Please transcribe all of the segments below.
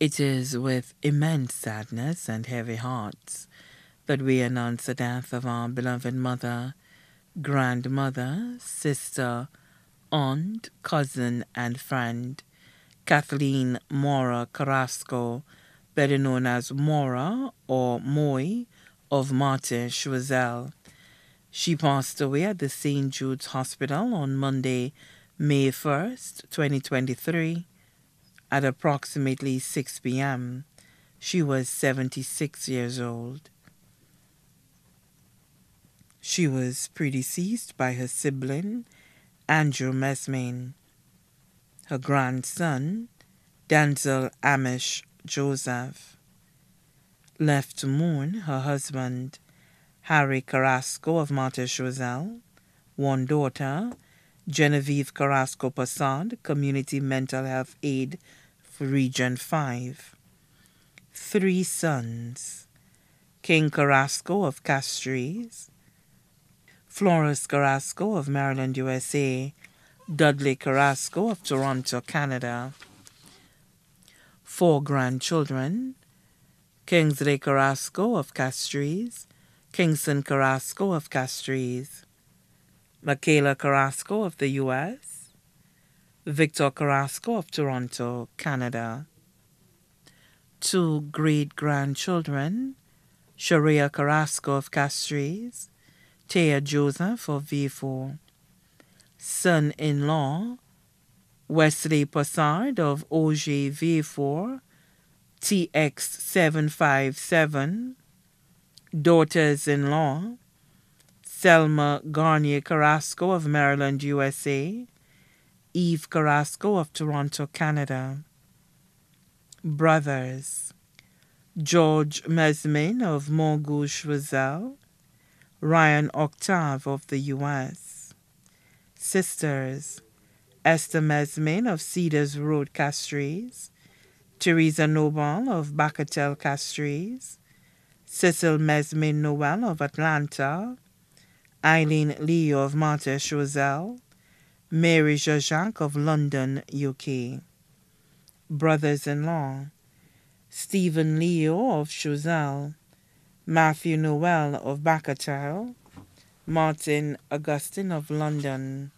It is with immense sadness and heavy hearts that we announce the death of our beloved mother, grandmother, sister, aunt, cousin, and friend, Kathleen Maura Carrasco, better known as Mora or Moy of Martin Choiseul. She passed away at the St. Jude's Hospital on Monday, May 1st, 2023, at approximately 6 p.m. She was 76 years old. She was predeceased by her sibling, Andrew Mesmain, her grandson, Denzel Amish Joseph. Left to mourn her husband, Harry Carrasco of Choiseul, one daughter, Genevieve Carrasco Passard, Community Mental Health for Region 5. Three sons, King Carrasco of Castries, Flores Carrasco of Maryland, USA, Dudley Carrasco of Toronto, Canada. Four grandchildren, Kingsley Carrasco of Castries, Kingston Carrasco of Castries, Michaela Carrasco of the U.S., Victor Carrasco of Toronto, Canada. Two great grandchildren, Sharia Carrasco of Castries, Taya Joseph of V4. Son in law, Wesley Passard of OG V4, TX757. Daughters in law, Selma Garnier Carrasco of Maryland, USA, Eve Carrasco of Toronto, Canada. Brothers, George Mesmin of Mongouge Roselle, Ryan Octave of the U.S. Sisters. Esther Mesmin of Cedars Road, Castries, Teresa Noble of Bacatel, Castries, Cecil Mesmin Noel of Atlanta, Eileen Lee of Martyr Choiseul, Mary Jajac of London, UK. Brothers in law Stephen Leo of Choiseul, Matthew Noel of Bacatal, Martin Augustine of London,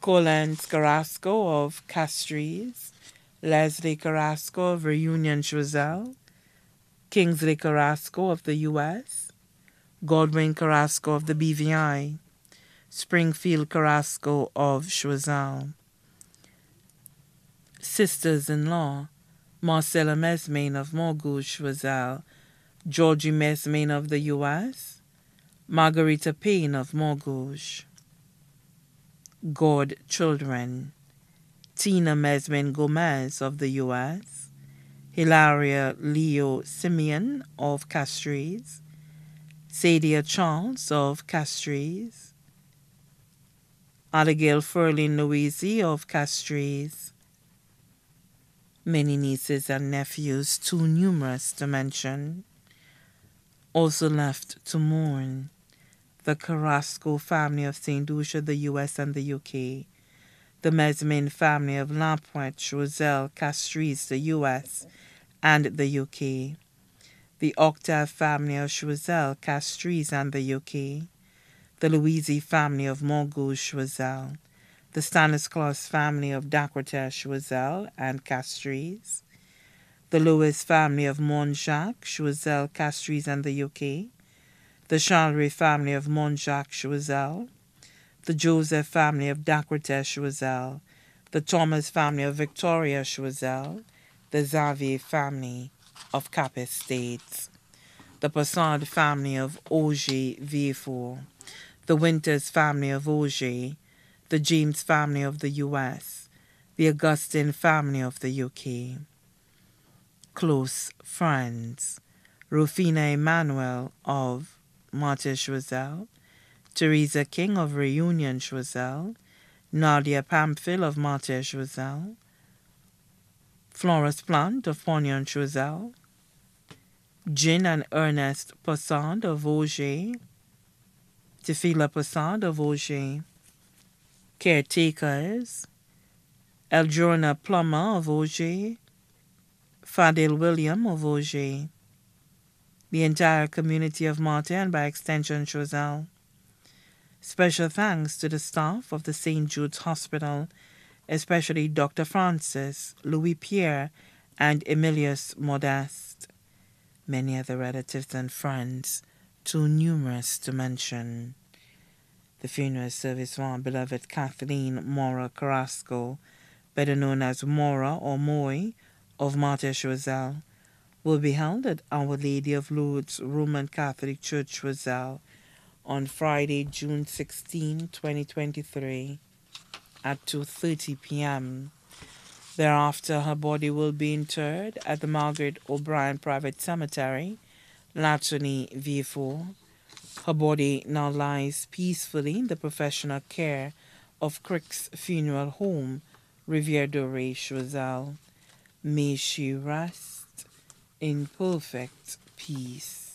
Colin Carrasco of Castries, Leslie Carrasco of Reunion Choiseul, Kingsley Carrasco of the U.S., Godwin Carrasco of the BVI, Springfield Carrasco of Choiseul. Sisters-in-law, Marcella Mesmain of Mongouge Choiseul, Georgie Mesmain of the U.S., Margarita Payne of Mongouge. God Children, Tina Mesmin Gomez of the U.S., Hilaria Leo Simeon of Castries, Sadia Charles of Castries, Abigail Furlin Louise of Castries, many nieces and nephews too numerous to mention also left to mourn the Carrasco family of St. Lucia, the U.S. and the UK, the Mesmin family of Lampointe, Roselle, Castries, the U.S. and the UK, the Octave family of Choiseul, Castries and the UK, the Louisi family of Mongouge, Choiseul, the Stanislas family of Daquertel, Choiseul and Castries, the Lewis family of Montjacques, Choiseul, Castries and the UK, the Charlery family of Montjacques, Choiseul, the Joseph family of Daquertel, Choiseul, the Thomas family of Victoria, Choiseul, the Xavier family of Cap Estates, the Passard family of Auger Vieux, the Winters family of Auger, the James family of the U.S., the Augustine family of the UK. Close friends Rufina Emanuel of Martyr Choiseul, Teresa King of Reunion Choiseul, Nadia Pamphil of Martyr Choiseul, Florence Plant of Pognon Choiseul, Jean and Ernest Passard of Auger, Tefila Passard of Auger, caretakers, Eldrona Plummer of Auger, Fadil William of Auger, the entire community of Martin by extension Choiseul. Special thanks to the staff of the St. Jude's Hospital, especially Dr. Francis, Louis Pierre, and Emilius Modeste. Many other relatives and friends, too numerous to mention. The funeral service for our beloved Kathleen Maura Carrasco, better known as Mora or Moy, of Martyr Choiseul, will be held at Our Lady of Lourdes Roman Catholic Church Choiseul on Friday, June 16, 2023 at 2:30 p.m. Thereafter her body will be interred at the Margaret O'Brien Private Cemetery, Latony, V4. Her body now lies peacefully in the professional care of Crick's Funeral Home, Riviere Doré, Choiseul. May she rest in perfect peace.